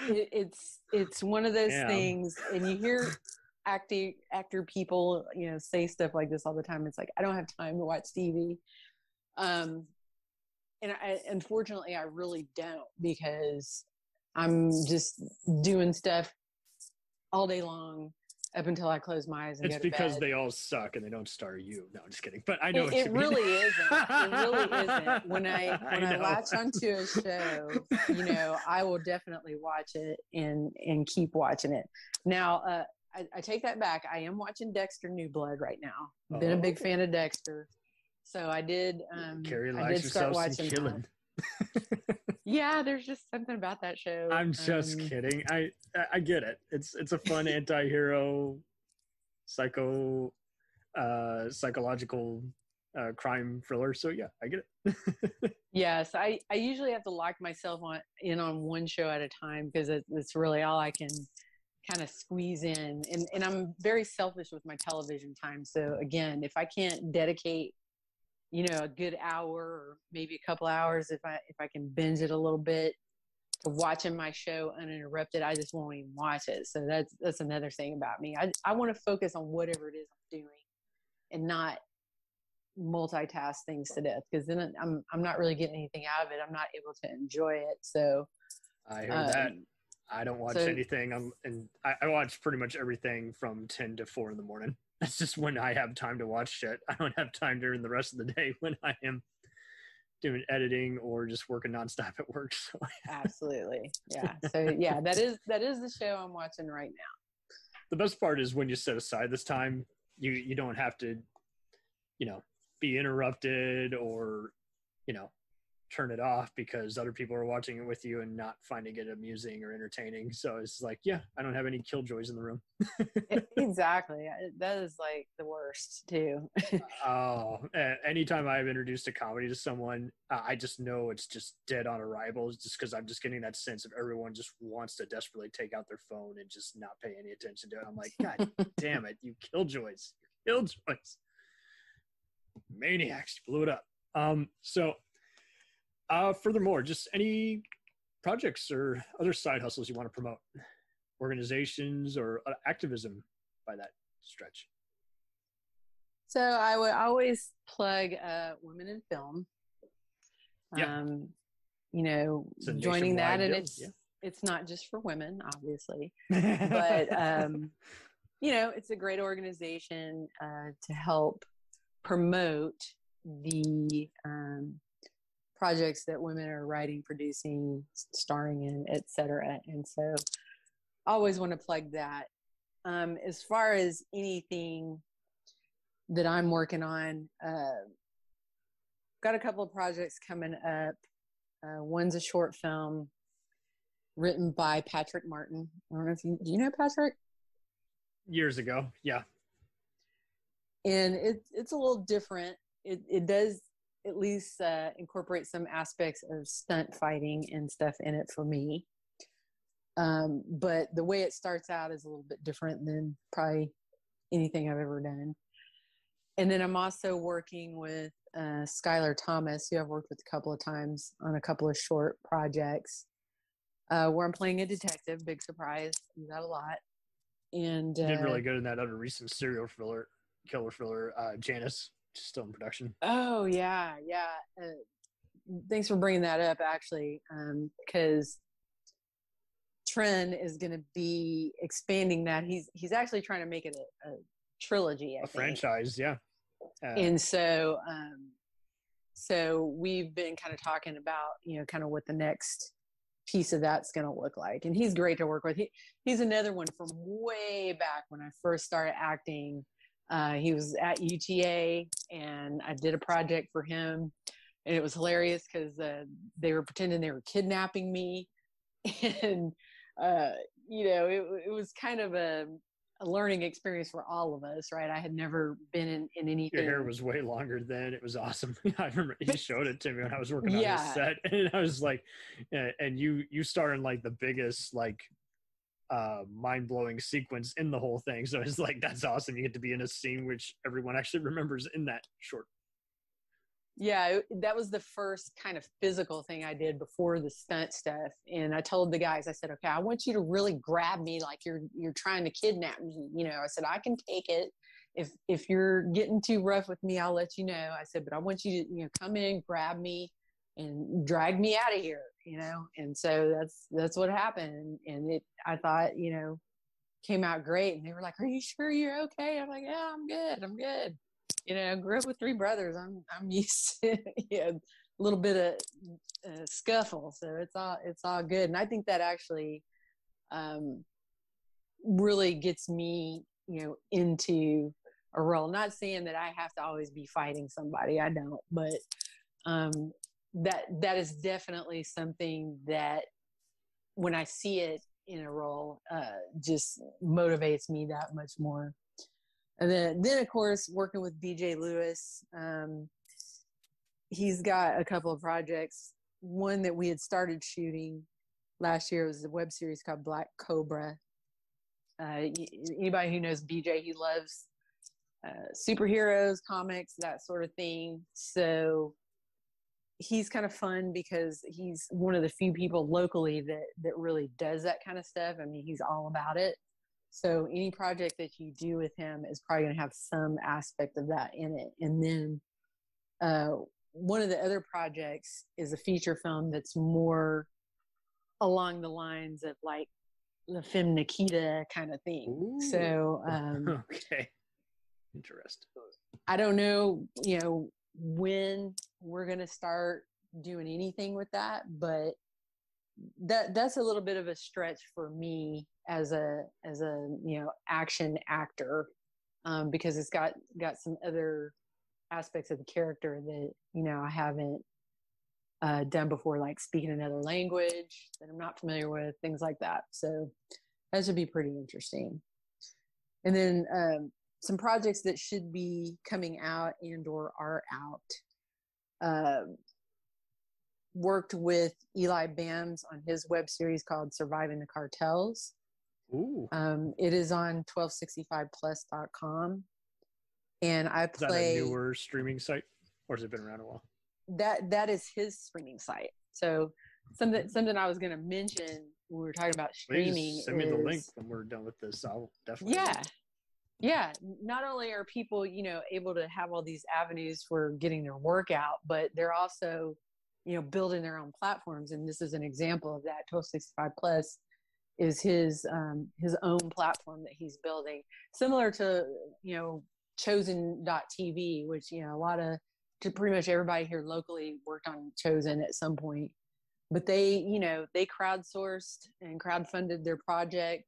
it, it's it's one of those Damn. things, and you hear acting actor people, you know, say stuff like this all the time. It's like I don't have time to watch TV, um, and I, unfortunately, I really don't because I'm just doing stuff all day long up until I close my eyes and It's because they all suck and they don't star you. No, I'm just kidding. But I know it, it really isn't. It really isn't. [LAUGHS] When I I when I, know. latch onto a show, you know, I will definitely watch it and and keep watching it. Now, uh, I, I take that back. I am watching Dexter New Blood right now. Been a big Oh. fan of Dexter, so I did. Um, Carrie I likes did start watching. [LAUGHS] Yeah, there's just something about that show. I'm just Um, kidding. I I- I get it. It's it's a fun [LAUGHS] anti-hero, psycho, uh, psychological uh, crime thriller. So yeah, I get it. [LAUGHS] Yes, I, I usually have to lock myself on in on one show at a time because it, it's really all I can kind of squeeze in. And and I'm very selfish with my television time. So again, if I can't dedicate, you know, a good hour or maybe a couple hours, if I if I can binge it a little bit to watching my show uninterrupted, I just won't even watch it. So that's that's another thing about me. I I want to focus on whatever it is I'm doing and not multitask things to death because then I'm I'm not really getting anything out of it. I'm not able to enjoy it. So I hear that. um, I don't watch so- anything. I'm, and I, I watch pretty much everything from 10 to 4 in the morning. That's just when I have time to watch shit. I don't have time during the rest of the day when I am doing editing or just working nonstop at work. [LAUGHS] So absolutely, yeah. [LAUGHS] So yeah, that is that is the show I'm watching right now. the best part is when you set aside this time, you you don't have to, you know, be interrupted or, you know, turn it off because other people are watching it with you and not finding it amusing or entertaining. So it's like, yeah, I don't have any killjoys in the room. [LAUGHS] Exactly, that is like the worst too. [LAUGHS] Oh, anytime I've introduced a comedy to someone, uh, I just know it's just dead on arrival. Just because I'm just getting that sense of everyone just wants to desperately take out their phone and just not pay any attention to it. I'm like, God [LAUGHS] damn it, you killjoys, you killjoys, maniacs, you blew it up. Um, so, uh, furthermore, just any projects or other side hustles you want to promote, organizations or uh, activism by that stretch. So I would always plug uh, women in film. Yeah. Um, you know, joining that, nationwide and deal, it's yeah. it's not just for women, obviously. [LAUGHS] but um, you know, it's a great organization uh, to help promote the um, projects that women are writing, producing, starring in, etc. And so, I always want to plug that. Um, as far as anything that I'm working on, uh, got a couple of projects coming up. Uh, one's a short film written by Patrick Martin. I don't know if you do you know Patrick? years ago. Yeah. and it's it's a little different. It it does at least uh, incorporate some aspects of stunt fighting and stuff in it for me. Um, but the way it starts out is a little bit different than probably anything I've ever done. And then I'm also working with uh, Skylar Thomas, who I've worked with a couple of times on a couple of short projects, uh, where I'm playing a detective. Big surprise, do that a lot. And You did uh, really good in that other recent serial thriller, killer thriller, uh, Janice, still in production. Oh yeah, yeah. Uh, thanks for bringing that up, actually, because Tren is going to be expanding that. He's he's actually trying to make it a, a trilogy, I A think. franchise, yeah. Uh, And so, um, so we've been kind of talking about, you know, kind of what the next piece of that's going to look like. And he's great to work with. He, he's another one from way back when I first started acting. Uh, he was at UTA, and I did a project for him, and it was hilarious because uh, they were pretending they were kidnapping me, [LAUGHS] and uh, you know, it, it was kind of a, a learning experience for all of us, right? I had never been in, in anything. your hair was way longer then. It was awesome. [LAUGHS] I remember you [LAUGHS] showed it to me when I was working on Yeah. the set, and I was like, and you you star in like the biggest like uh mind blowing sequence in the whole thing. So it's like that's awesome. You get to be in a scene which everyone actually remembers in that short. yeah that was the first kind of physical thing i did before the stunt stuff and i told the guys i said okay i want you to really grab me like you're you're trying to kidnap me you know i said i can take it if if you're getting too rough with me i'll let you know i said but i want you to you know come in grab me and drag me out of here you know and so that's that's what happened and it i thought you know came out great. And they were like, "Are you sure you're okay?" I'm like, "Yeah, I'm good. I'm good." You know, grew up with three brothers. I'm I'm [LAUGHS] used to yeah, a little bit of uh, scuffle, so it's all it's all good. And I think that actually um, really gets me, you know, into a role. Not saying that I have to always be fighting somebody. I don't, but um, that that is definitely something that when I see it in a role, uh, just motivates me that much more. And then, then of course, working with BJ Lewis, um, he's got a couple of projects. One that we had started shooting last year was a web series called Black Cobra. Uh, anybody who knows BJ, he loves uh, superheroes, comics, that sort of thing. So he's kind of fun because he's one of the few people locally that that really does that kind of stuff. I mean, he's all about it. So any project that you do with him is probably going to have some aspect of that in it. And then uh, one of the other projects is a feature film that's more along the lines of like the film Nikita kind of thing. Ooh. So [LAUGHS] um, okay, interesting. I don't know, you know, when we're going to start doing anything with that, but that that's a little bit of a stretch for me as a as a you know action actor um, because it's got got some other aspects of the character that you know I haven't uh, done before, like speaking another language that I'm not familiar with, things like that. So that should be pretty interesting. And then um, some projects that should be coming out and or are out. Uh, worked with Eli Bams on his web series called Surviving the Cartels. Ooh, Um, it is on 1265plus.com. And I is that play a newer streaming site, or has it been around a while? that that is his streaming site. So something something I was going to mention when we were talking about Please streaming send me the link when we're done with this. I'll definitely. Yeah. Yeah. Not only are people, you know, able to have all these avenues for getting their work out, but they're also, you know, building their own platforms. And this is an example of that. 1265 Plus is his um, his own platform that he's building, similar to, you know, chosen.tv, which, you know, a lot of to pretty much everybody here locally worked on chosen at some point but they you know they crowdsourced and crowdfunded their project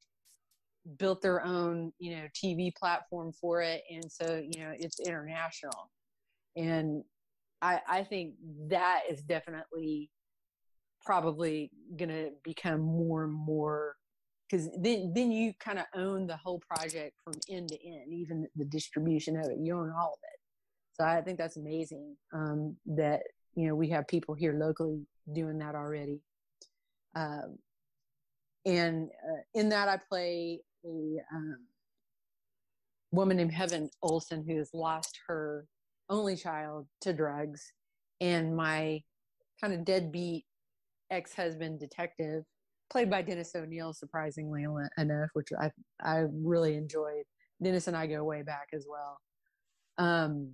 built their own you know tv platform for it. And so you know it's international. And i i think that is definitely probably going to become more and more because then then you kind of own the whole project from end to end even the distribution of it. You own all of it. So i think that's amazing um, that you know we have people here locally doing that already. Um, and uh, in that i play a um, woman named heaven olson who has lost her only child to drugs and my kind of deadbeat ex-husband detective played by dennis o'neill surprisingly enough which i i really enjoyed. Dennis and i go way back as well. Um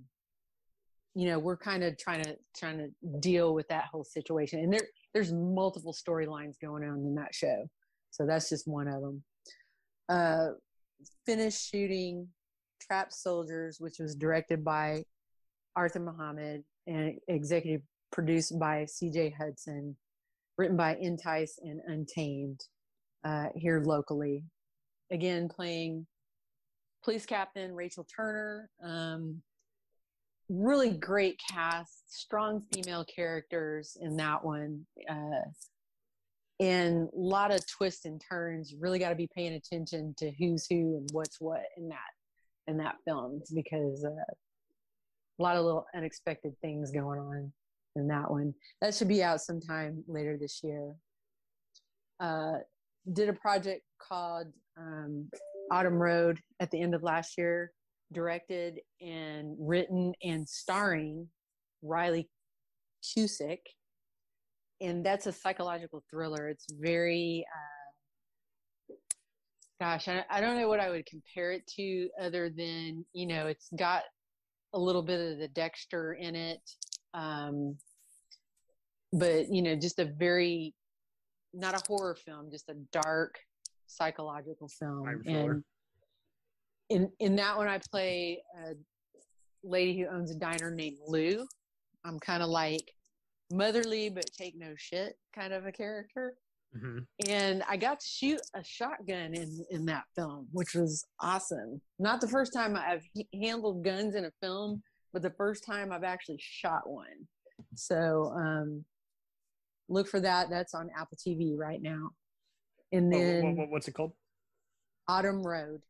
you know we're kind of trying to trying to deal with that whole situation and there there's multiple storylines going on in that show. So that's just one of them uh finished shooting trap soldiers which was directed by arthur muhammad and executive produced by cj hudson written by entice and untamed uh here locally. Again playing police captain rachel turner um really great cast, strong female characters in that one, uh, and a lot of twists and turns. You really got to be paying attention to who's who and what's what in that in that film because uh, a lot of little unexpected things going on in that one. That should be out sometime later this year. Uh, did a project called um, Autumn Road at the end of last year directed and written and starring Riley Cusick. And that's a psychological thriller. It's very, uh, gosh, I, I don't know what I would compare it to other than, you know, it's got a little bit of the Dexter in it. Um, but, you know, just a very, not a horror film, just a dark psychological film. And in in that one, I play a lady who owns a diner named Lou. I'm kind of like motherly but take no shit kind of a character. Mhm. And I got to shoot a shotgun in in that film, which was awesome. Not the first time I've handled guns in a film, but the first time I've actually shot one. So um, look for that. That's on Apple TV right now. And then what- what- what's it called? Autumn Road.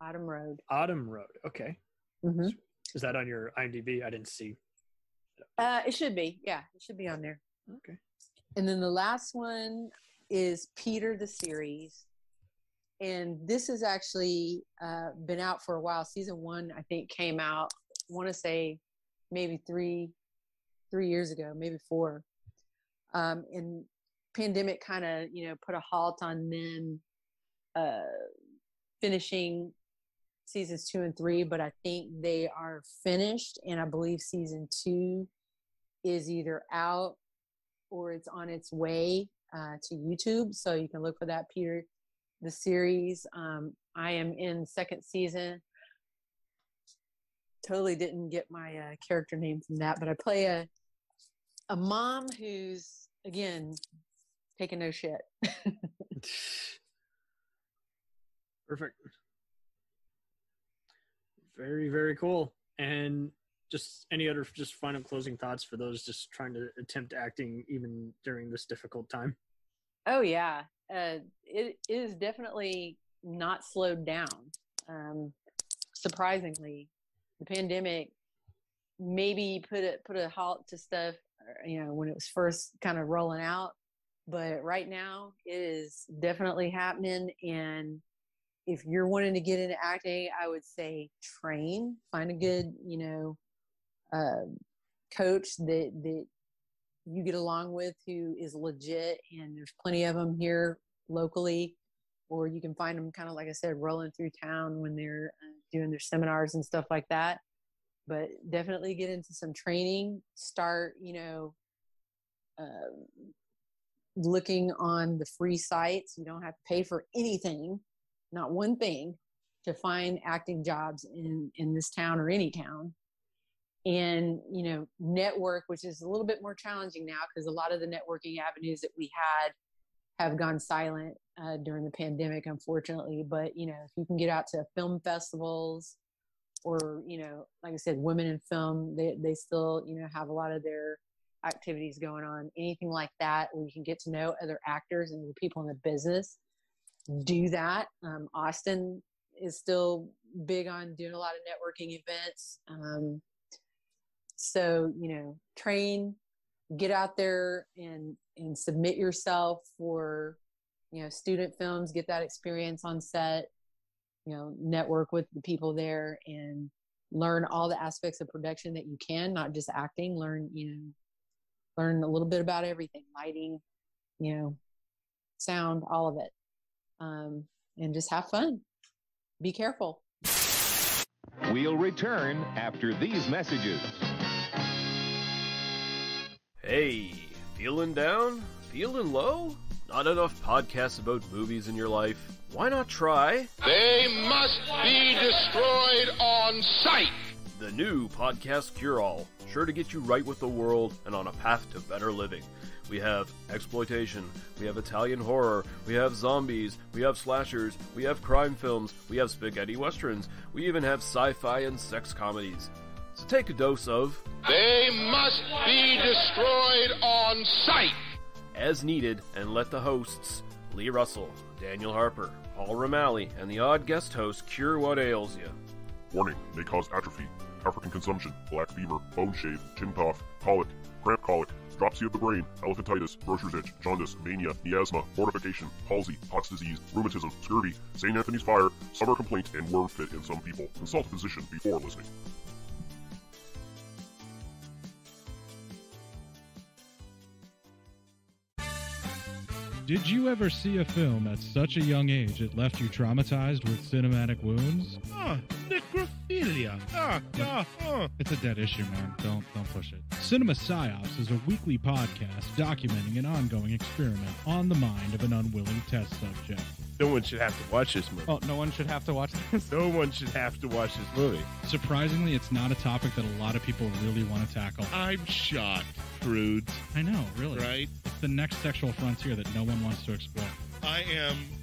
Autumn Road. Autumn Road. Okay. hmm Is that on your IMDb? I didn't see. Uh, it should be. Yeah, it should be on there. Okay. And then the last one is Peter the series. And this has actually uh, been out for a while. Season one, I think, came out, want to say maybe three, three years ago, maybe four. Um, and pandemic kind of, you know, put a halt on them uh, finishing seasons two and three, but I think they are finished. And I believe season two is either out or it's on its way uh, to YouTube. So you can look for that, Peter, the series. Um, I am in second season. Totally didn't get my uh, character name from that, but I play a a mom who's again taking no shit. [LAUGHS] Perfect. Very, very cool. And just any other just final closing thoughts for those just trying to attempt acting even during this difficult time? Oh yeah, uh, it is definitely not slowed down. Um, surprisingly, the pandemic maybe put a put a halt to stuff. You know, when it was first kind of rolling out, but right now it is definitely happening. And if you're wanting to get into acting, I would say train, find a good, you know, uh, coach that that you get along with who is legit and there's plenty of them here locally or you can find them kind of like i said rolling through town when they're uh, doing their seminars and stuff like that. But definitely get into some training start you know uh, looking on the free sites. You don't have to pay for anything not one thing to find acting jobs in in this town or any town. And you know network which is a little bit more challenging now because a lot of the networking avenues that we had have gone silent uh, during the pandemic unfortunately. But you know if you can get out to film festivals or you know like i said women in film they, they still you know have a lot of their activities going on. Anything like that where you can get to know other actors and the people in the business do that. Um, austin is still big on doing a lot of networking events. Um, so you know train get out there and and submit yourself for you know student films get that experience on set you know network with the people there and learn all the aspects of production that you can not just acting learn you know learn a little bit about everything lighting you know sound all of it um, and just have fun be careful We'll return after these messages. Hey, feeling down? Feeling low? Not enough podcasts about movies in your life? Why not try They must be destroyed on sight. the new Podcast Cure All? Sure to get you right with the world and on a path to better living. We have exploitation, we have Italian horror, we have zombies, we have slashers, we have crime films, we have spaghetti westerns, we even have sci fi and sex comedies. So take a dose of They must be destroyed on sight. as needed and let the hosts, Lee Russell, Daniel Harper, Paul Romali, and the odd guest host cure what ails you. Warning, may cause atrophy, African consumption, black fever, bone shave, chin cough, colic, cramp colic, dropsy of the brain, elephantitis, grocer's itch, jaundice, mania, miasma, mortification, palsy, Pott's disease, rheumatism, scurvy, St. Anthony's fire, summer complaint, and worm fit in some people. Consult a physician before listening. Did you ever see a film at such a young age it left you traumatized with cinematic wounds? Ah, necrophilia. Lydia. Ah, ah, ah. It's a dead issue, man. Don't don't push it. Cinema Psyops is a weekly podcast documenting an ongoing experiment on the mind of an unwilling test subject. No one should have to watch this movie. Oh, no one should have to watch this. No one should have to watch this movie. Surprisingly, it's not a topic that a lot of people really want to tackle. I'm shocked, Prudes. I know, really. Right? It's the next sexual frontier that no one wants to explore. I am, in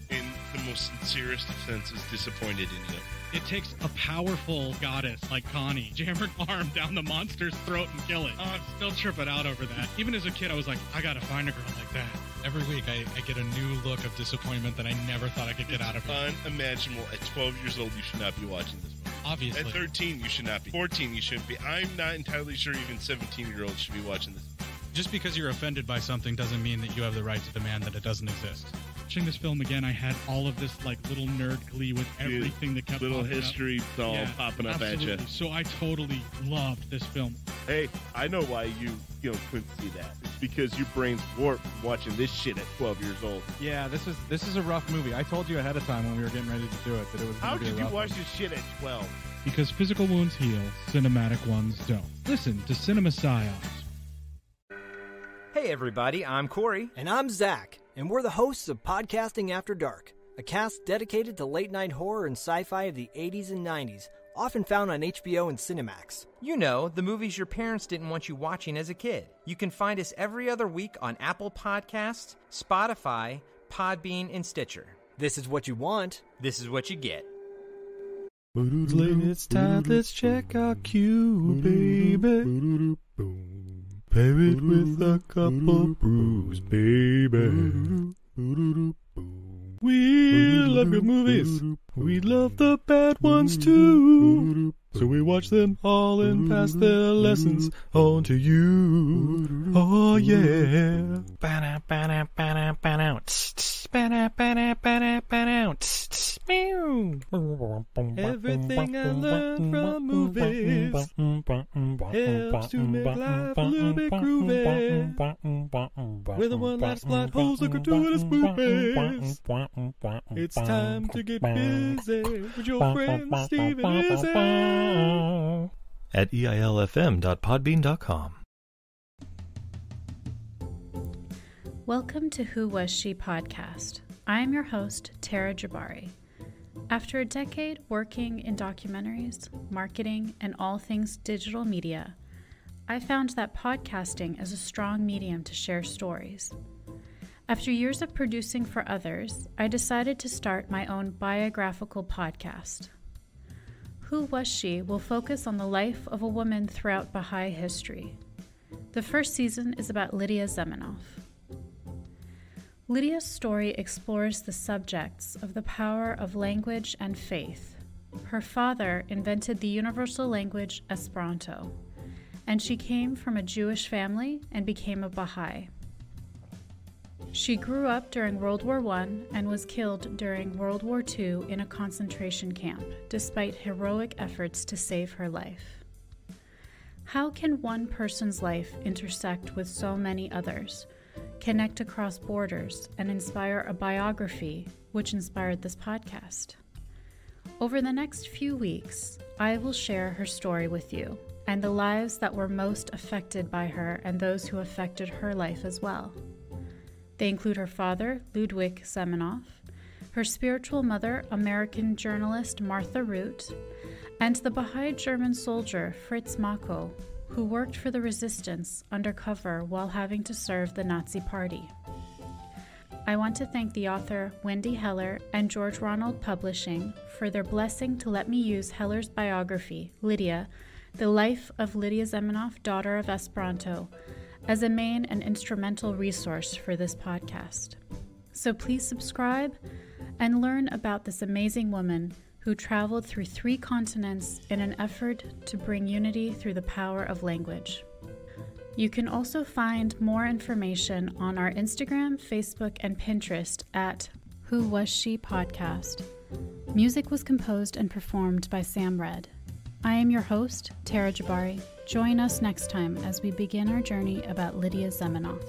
the most sincerest of senses, disappointed in you. It takes a powerful goddess like Connie, jam her arm down the monster's throat and kill it. Oh, I'm still tripping out over that. Even as a kid, I was like, I gotta find a girl like that. Every week, I, I get a new look of disappointment that I never thought I could get out of her. Unimaginable. At 12 years old, you should not be watching this movie. Obviously. At 13, you should not be. 14, you shouldn't be. I'm not entirely sure even 17 year olds should be watching this. Just because you're offended by something doesn't mean that you have the right to demand that it doesn't exist. Watching this film again, I had all of this like little nerd glee with everything that kept Little popping up. history all Yeah, popping up at you. So I totally loved this film. Hey, I know why you you know couldn't see that. It's because your brain's warped watching this shit at 12 years old. Yeah, this is this is a rough movie. I told you ahead of time when we were getting ready to do it that it was. Gonna How be a could you watch one. this shit at 12? Because physical wounds heal, cinematic ones don't. Listen to Cinema Psyops. Hey, everybody, I'm Corey. And I'm Zach, and we're the hosts of Podcasting After Dark, a cast dedicated to late night horror and sci fi of the 80s and 90s, often found on HBO and Cinemax. You know, the movies your parents didn't want you watching as a kid. You can find us every other week on Apple Podcasts, Spotify, Podbean, and Stitcher. This is what you want. This is what you get. It's time, let's check our cue, baby. Pair it with a couple brews, baby. We love good movies. We love the bad ones too. So we watch them all and pass their lessons on to you. Oh yeah. Everything I learned from movies helps to make life a little bit groovy. With a one last plot holes and gratuitous movies. It's time to get busy with your friend Steve and At eilfm.podbean.com. Welcome to Who Was She podcast. I am your host, Tara Jabari. After a decade working in documentaries, marketing, and all things digital media, I found that podcasting is a strong medium to share stories. After years of producing for others, I decided to start my own biographical podcast. Who Was She will focus on the life of a woman throughout Baha'i history. The first season is about Lydia Zamenhof. Lydia's story explores the subjects of the power of language and faith. Her father invented the universal language Esperanto, and she came from a Jewish family and became a Baha'i. She grew up during World War I and was killed during World War II in a concentration camp, despite heroic efforts to save her life. How can one person's life intersect with so many others, connect across borders, and inspire a biography which inspired this podcast? Over the next few weeks, I will share her story with you and the lives that were most affected by her and those who affected her life as well. They include her father, Ludwig Zamenhof, her spiritual mother, American journalist Martha Root, and the Baha'i German soldier Fritz Mako, who worked for the resistance undercover while having to serve the Nazi Party. I want to thank the author Wendy Heller and George Ronald Publishing for their blessing to let me use Heller's biography, Lydia, The Life of Lydia Zamenhof, Daughter of Esperanto, as a main and instrumental resource for this podcast. So please subscribe and learn about this amazing woman who traveled through three continents in an effort to bring unity through the power of language. You can also find more information on our Instagram, Facebook, and Pinterest at Who Was She Podcast. Music was composed and performed by Sam Red. I am your host, Tara Jabari. Join us next time as we begin our journey about Lydia Zamenhof.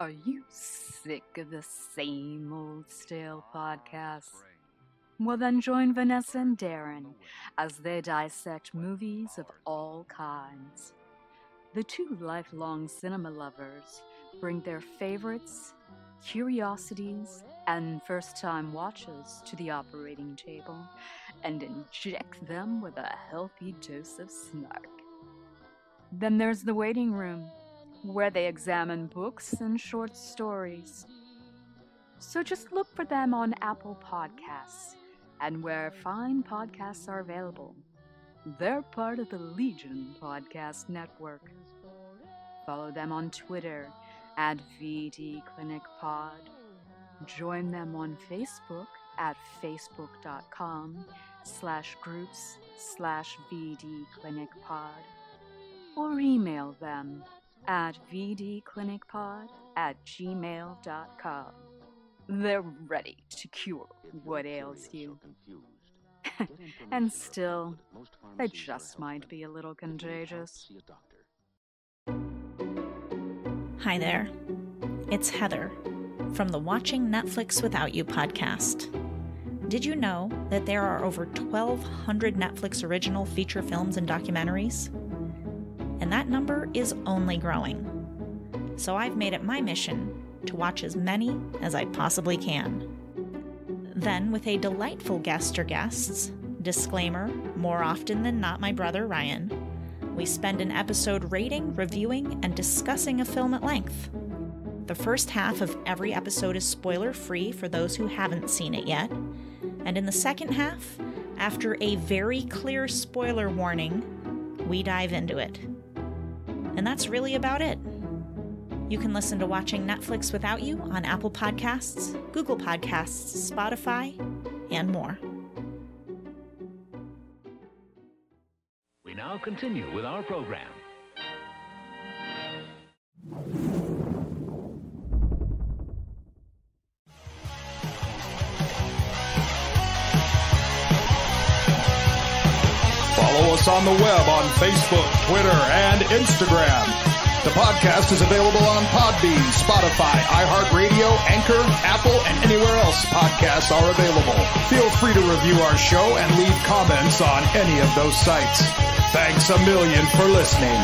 Are you sick of the same old stale podcasts? Well, then join Vanessa and Darren as they dissect movies of all kinds. The two lifelong cinema lovers bring their favorites, curiosities, and first time watchers to the operating table and inject them with a healthy dose of snark. Then there's the waiting room, where they examine books and short stories. So just look for them on Apple Podcasts and where fine podcasts are available. They're part of the Legion Podcast Network. Follow them on Twitter at VD Clinic Pod. Join them on Facebook at facebook.com slash groups slash VD Clinic Pod. Or email them at vdclinicpod at gmail.com. They're ready to cure what ails you. [LAUGHS] and still, they just might be a little contagious. Hi there. It's Heather from the Watching Netflix Without You podcast. Did you know that there are over 1,200 Netflix original feature films and documentaries? And that number is only growing. So I've made it my mission to watch as many as I possibly can. Then, with a delightful guest or guests, disclaimer, more often than not my brother Ryan, we spend an episode rating, reviewing, and discussing a film at length. The first half of every episode is spoiler free for those who haven't seen it yet. And in the second half, after a very clear spoiler warning, we dive into it. And that's really about it. You can listen to Watching Netflix Without You on Apple Podcasts, Google Podcasts, Spotify, and more. We now continue with our program. Us on the web on Facebook, Twitter, and Instagram. The podcast is available on Podbean, Spotify, iHeartRadio, Anchor, Apple, and anywhere else podcasts are available. Feel free to review our show and leave comments on any of those sites. Thanks a million for listening.